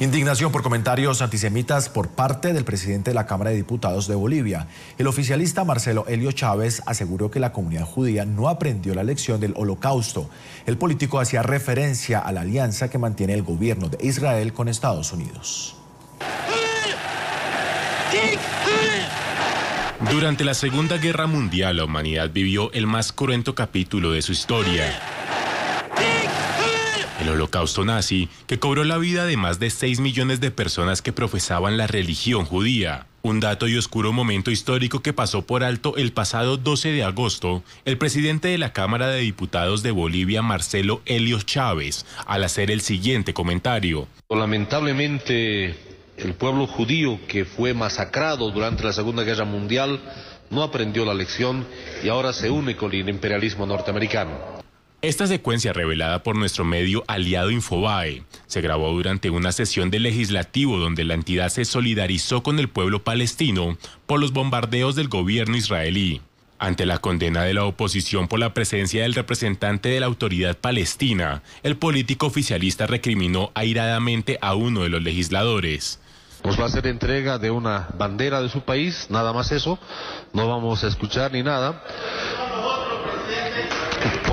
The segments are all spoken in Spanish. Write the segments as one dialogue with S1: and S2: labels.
S1: Indignación por comentarios antisemitas por parte del presidente de la Cámara de Diputados de Bolivia. El oficialista Marcelo Helio Chávez aseguró que la comunidad judía no aprendió la lección del holocausto. El político hacía referencia a la alianza que mantiene el gobierno de Israel con Estados Unidos.
S2: Durante la Segunda Guerra Mundial, la humanidad vivió el más cruento capítulo de su historia el holocausto nazi, que cobró la vida de más de 6 millones de personas que profesaban la religión judía. Un dato y oscuro momento histórico que pasó por alto el pasado 12 de agosto, el presidente de la Cámara de Diputados de Bolivia, Marcelo Helios Chávez, al hacer el siguiente comentario.
S3: Lamentablemente, el pueblo judío que fue masacrado durante la Segunda Guerra Mundial no aprendió la lección y ahora se une con el imperialismo norteamericano.
S2: Esta secuencia revelada por nuestro medio aliado Infobae se grabó durante una sesión del legislativo donde la entidad se solidarizó con el pueblo palestino por los bombardeos del gobierno israelí. Ante la condena de la oposición por la presencia del representante de la autoridad palestina, el político oficialista recriminó airadamente a uno de los legisladores.
S3: Nos va a hacer entrega de una bandera de su país, nada más eso, no vamos a escuchar ni nada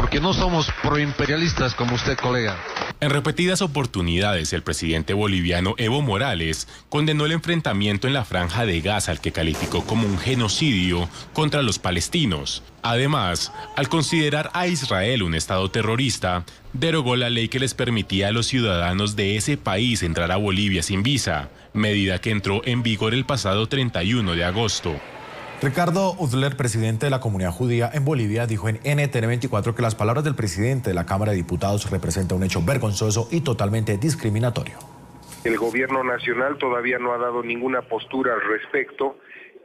S3: porque no somos proimperialistas como usted, colega.
S2: En repetidas oportunidades, el presidente boliviano Evo Morales condenó el enfrentamiento en la franja de Gaza, al que calificó como un genocidio contra los palestinos. Además, al considerar a Israel un Estado terrorista, derogó la ley que les permitía a los ciudadanos de ese país entrar a Bolivia sin visa, medida que entró en vigor el pasado 31 de agosto.
S1: Ricardo Udler, presidente de la comunidad judía en Bolivia, dijo en NTN24 que las palabras del presidente de la Cámara de Diputados representan un hecho vergonzoso y totalmente discriminatorio.
S4: El gobierno nacional todavía no ha dado ninguna postura al respecto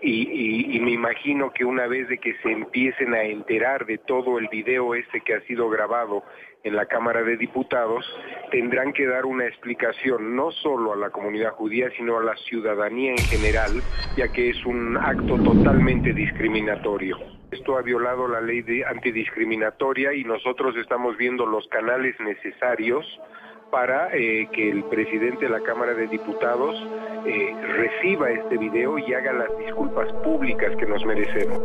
S4: y, me imagino que una vez de que se empiecen a enterar de todo el video este que ha sido grabado en la Cámara de Diputados, tendrán que dar una explicación no solo a la comunidad judía, sino a la ciudadanía en general, ya que es un acto totalmente discriminatorio. Esto ha violado la ley de antidiscriminatoria y nosotros estamos viendo los canales necesarios para eh, que el presidente de la Cámara de Diputados eh, reciba este video y haga las disculpas públicas que nos merecemos.